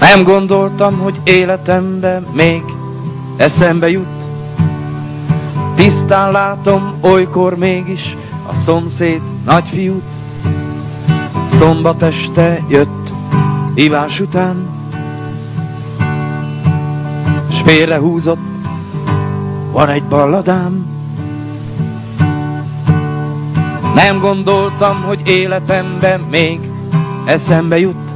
Nem gondoltam, hogy életemben még eszembe jut. Tisztán látom, olykor mégis a szomszéd nagyfiút. Szombat este jött ivás után, s félrehúzott, van egy balladám. Nem gondoltam, hogy életemben még eszembe jut.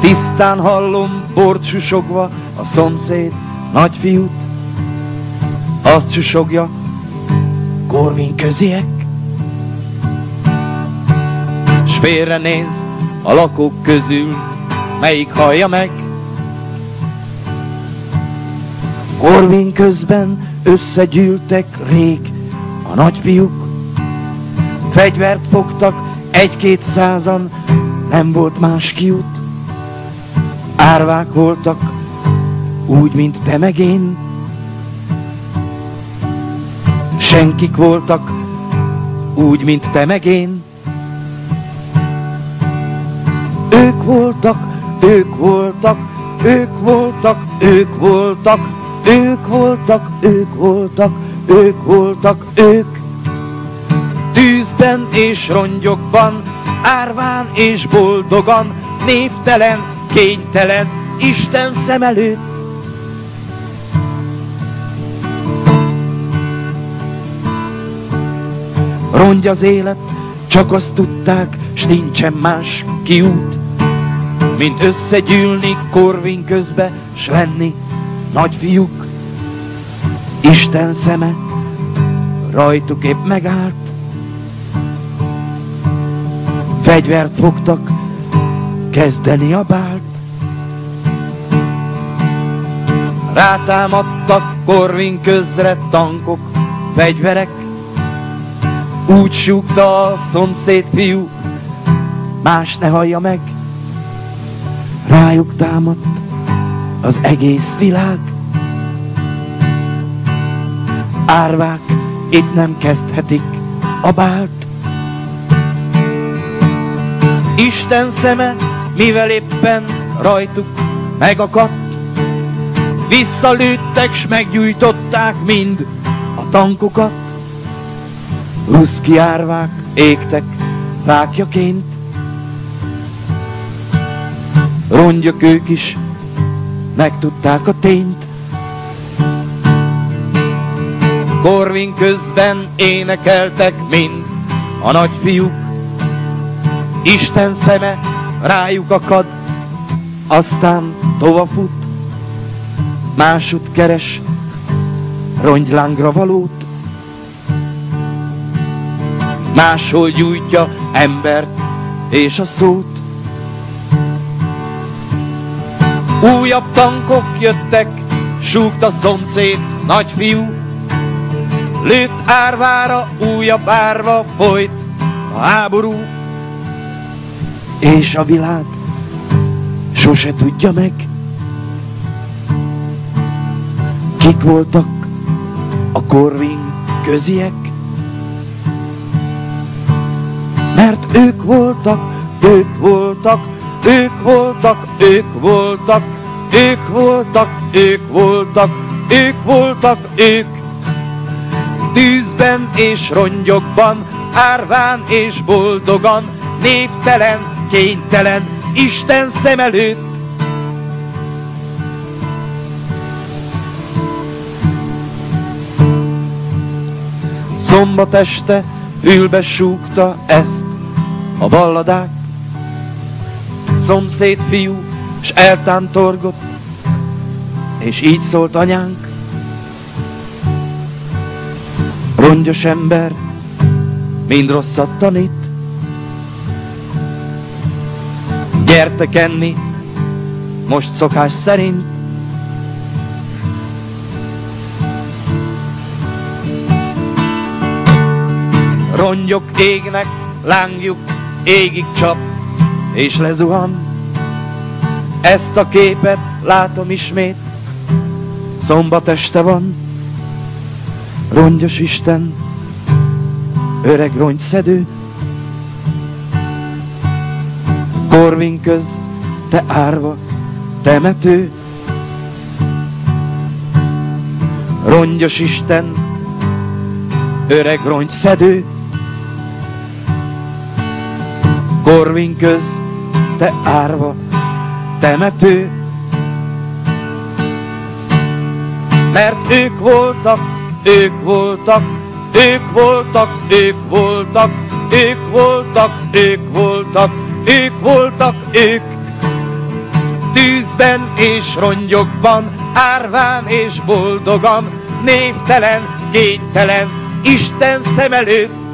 Tisztán hallom, bort susogva a szomszéd nagyfiút. Azt susogja, korvin köziek. S néz a lakók közül, melyik hallja meg. Korvin közben összegyűltek rég a nagyfiúk. Fegyvert fogtak, egy-két százan, nem volt más kiút. Árvák voltak, úgy, mint te meg én. Senkik voltak, úgy, mint te meg én. Ők voltak, ők voltak, ők voltak, ők voltak, ők voltak, ők voltak, ők voltak, ők. Tűzben és rongyokban, árván és boldogan, névtelen, kénytelen, Isten szem előtt. Rongy az élet, csak azt tudták, s nincsen más kiút, mint összegyűlni korvin közbe, s lenni nagyfiúk. Isten szeme rajtuk épp megállt, fegyvert fogtak, kezdeni a bált. Rátámadtak korvin közre tankok, fegyverek, úgy súgta a szomszéd fiú, más ne hallja meg. Rájuk támadt az egész világ. Árvák itt nem kezdhetik a bált. Isten szeme, mivel éppen rajtuk megakadt, visszalőttek s meggyújtották mind a tankokat. Ruszki árvák égtek fákjaként, rongyok ők is megtudták a tényt. Korvin közben énekeltek mind a nagyfiúk, Isten szeme rájuk akad, aztán tova fut, másút keres, rongylángra valót, máshol gyújtja embert és a szót. Újabb tankok jöttek, súgt a szomszéd nagyfiú, lőtt árvára, újabb árva folyt a háború, és a világ sose tudja meg, kik voltak a korvin köziek, mert ők voltak, ők voltak, ők voltak, ők voltak, ők voltak, ők voltak, ők voltak, ők. Tűzben és rongyokban, árván és boldogan, névtelen, kénytelen, Isten szem előtt. Szombat este fülbe súgta ezt a balladák, szomszéd fiú, s eltántorgott, és így szólt anyánk. Rongyos ember, mind rosszat tanít, gyertek enni, most szokás szerint. Rongyok égnek, lángjuk égig csap, és lezuhan. Ezt a képet látom ismét, szombat este van, rongyos Isten, öreg rongyszedő, korvin köz, te árva temető. Rongyos Isten, öreg szedő, Korvin köz, te árva, temető. Mert ők voltak, ők voltak, ők voltak, ők voltak, ők voltak, ők voltak, ők voltak, ők. Tűzben és rongyokban, árván és boldogan, névtelen, gyégytelen, Isten szem előtt